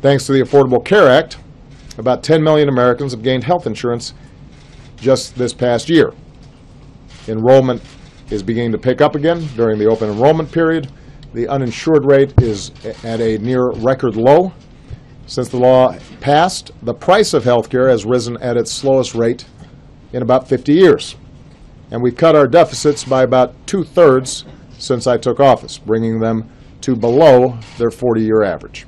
Thanks to the Affordable Care Act, about 10 million Americans have gained health insurance just this past year. Enrollment is beginning to pick up again during the open enrollment period. The uninsured rate is at a near record low. Since the law passed, the price of health care has risen at its slowest rate in about 50 years. And we've cut our deficits by about two-thirds since I took office, bringing them to below their 40-year average.